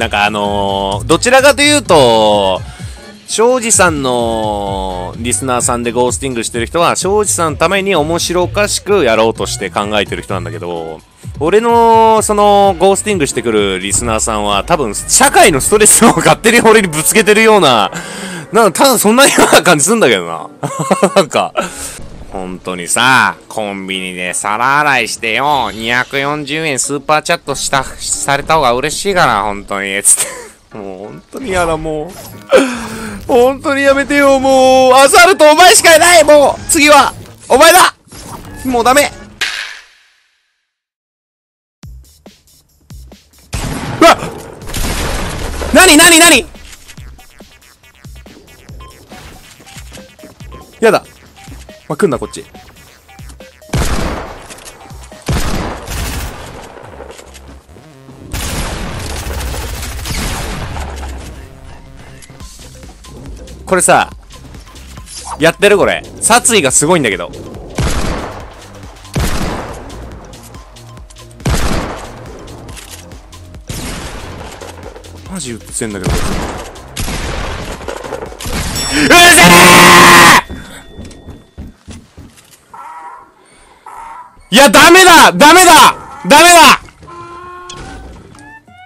なんかあのー、どちらかというと、庄司さんのリスナーさんでゴースティングしてる人は、庄司さんのために面白おかしくやろうとして考えてる人なんだけど、俺の、その、ゴースティングしてくるリスナーさんは、多分、社会のストレスを勝手に俺にぶつけてるような、なんか、ただそんなような感じすんだけどな。なんか、本当にさ、コンビニで皿洗いしてよ、240円スーパーチャットした、された方が嬉しいかな、本当に、つって。もう本当に嫌だ、もう。本当にやめてよ、もう。アサルトお前しかいないもう次はお前だもうダメうわなになになにやだ。まあ、来んな、こっち。これさ、やってるこれ。殺意がすごいんだけど。マジ撃ってんだけど。いや、ダメだダメだダメだ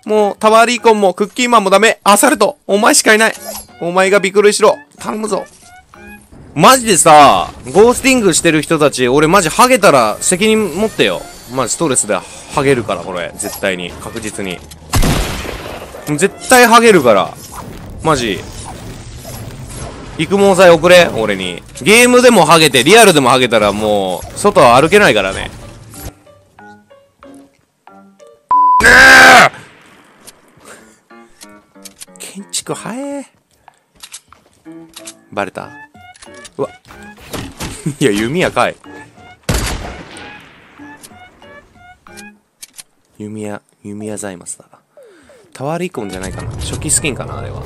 もう、タワーリーコンもクッキーマンもダメアサルトお前しかいないお前がビクロイしろ頼むぞマジでさ、ゴースティングしてる人たち、俺マジハゲたら責任持ってよ。マジストレスでハゲるから、これ。絶対に。確実に。絶対ハゲるから。マジ。育毛剤送れ、俺に。ゲームでもハゲて、リアルでもハゲたらもう、外は歩けないからね。ねえ建築早え。バレた？うわ。いや、弓矢かい。弓矢、弓矢ザイマスだ。タワーリコンじゃないかな。初期スキンかな、あれは。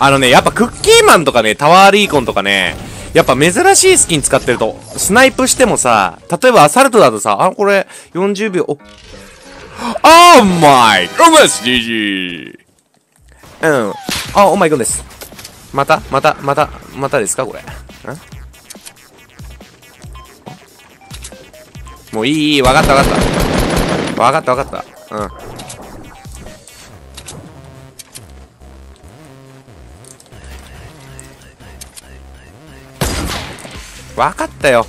あのね、やっぱクッキーマンとかね、タワーリーコンとかね、やっぱ珍しいスキン使ってると、スナイプしてもさ、例えばアサルトだとさ、あ、これ、40秒、お、オーマイゴーマス GG! うん。あ、オーマイゴーです。またまたまたまたですかこれ。んもういい、いい、わかったわかった。わかったわかった。うん。分かったよ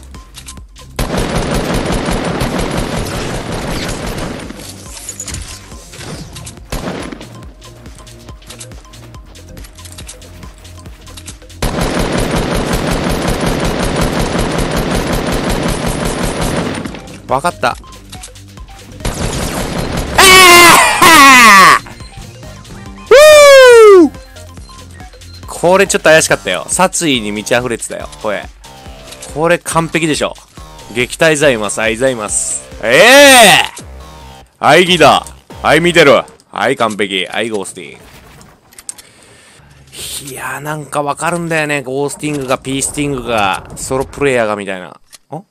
分かった これちょっと怪しかったよ。殺意に満ち溢れてたよ、声。これ完璧でしょ。撃退ざいます、愛ざいます。ええー、はい、ギだ。はい、見てる。はい、完璧。はい、ゴースティング。いやー、なんかわかるんだよね。ゴースティングが、ピースティングが、ソロプレイヤーがみたいな。あ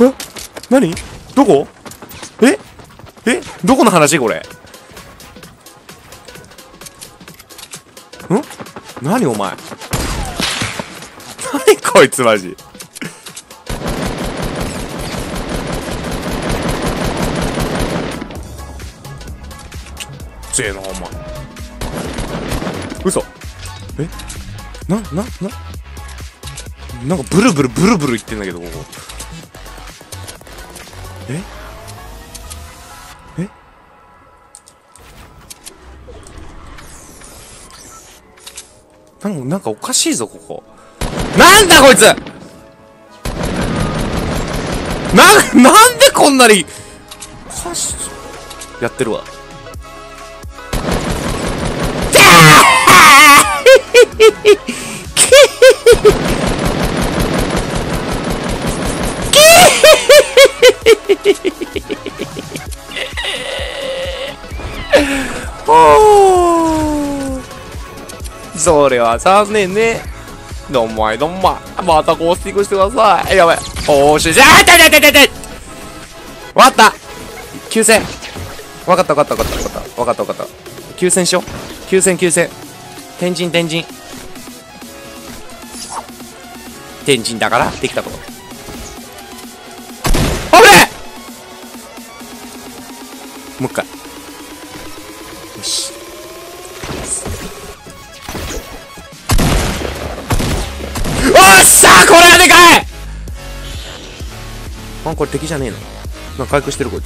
え？何？どこ？え？え？どこの話？これ。ん？何お前？何こいつマジ。ぜえなお前。嘘。え？ななな？なんかブルブルブルブル言ってんだけどここ。え？え？なんかなんかおかしいぞここなんだこいつな、なんでこんなに、やってるわ。それは残念ねどんまいどんまいまたゴースティングしてくださいやばいおーしじゃあ痛い痛い痛い痛いわかった9000わかったわかったわかったわかったわかったわかった9000しよう9000、9000。天神、天神。天神だから、できたこと。あれもう一回。あ、これ敵じゃねえの？なんか回復してるこいつ。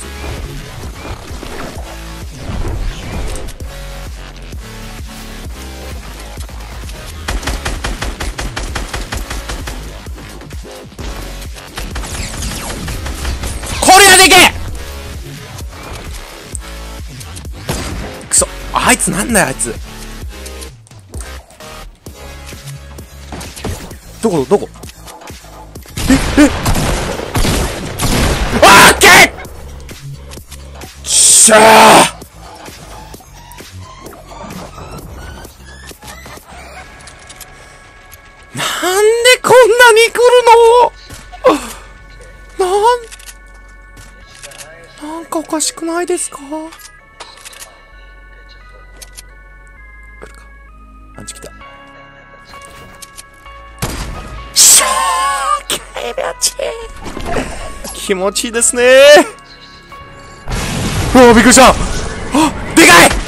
これはでけえ！くそあいつなんだよあいつ。どこ？どこ？え？え？しゃー。なんでこんなに来るの？なんなんかおかしくないですか？来るか？アンチ来た。しゃー！気気持ちいいですね。うわびっくりした。あでかい！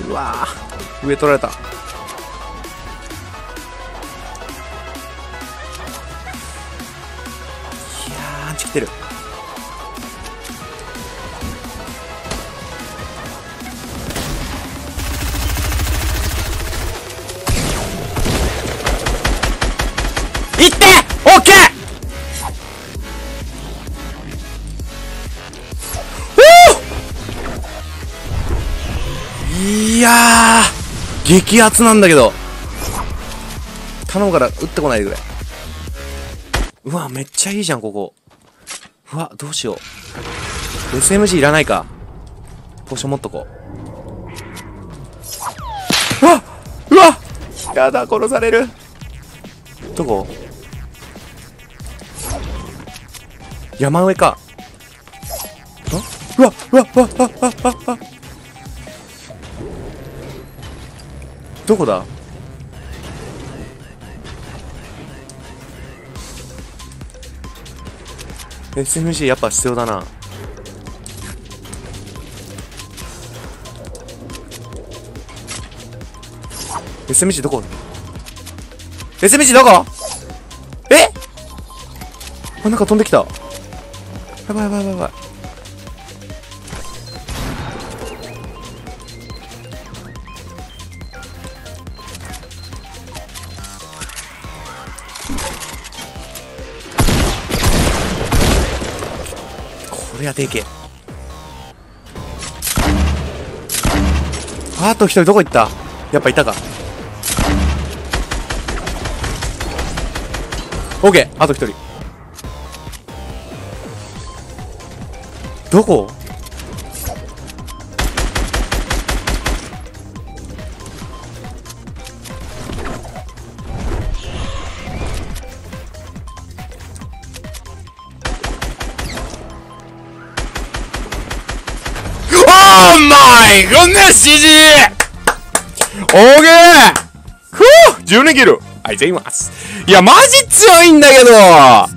うわ上取られた。いやーアンチ来てる。いって！やー激アツなんだけど。頼むから撃ってこないでくれ。うわめっちゃいいじゃんここ。うわどうしよう。SMG いらないか。ポーション持っとこう。うわうわやだ殺される。どこ山上か。あうわうわうわうわうわうわ。どこだ？SMG やっぱ必要だな。SMG どこ ?SMG どこ？え？あ、なんか飛んできた。やばいやばいやばいやばい。これはでけえあと一人どこ行った？やっぱいたか。オッケーあと一人。どこ？オーマイグッネス GG! おげーふぅ !12 キルはい、じゃあいます。いや、マジ強いんだけどや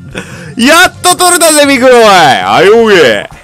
っと取れたぜ、ミクロイはい、おげー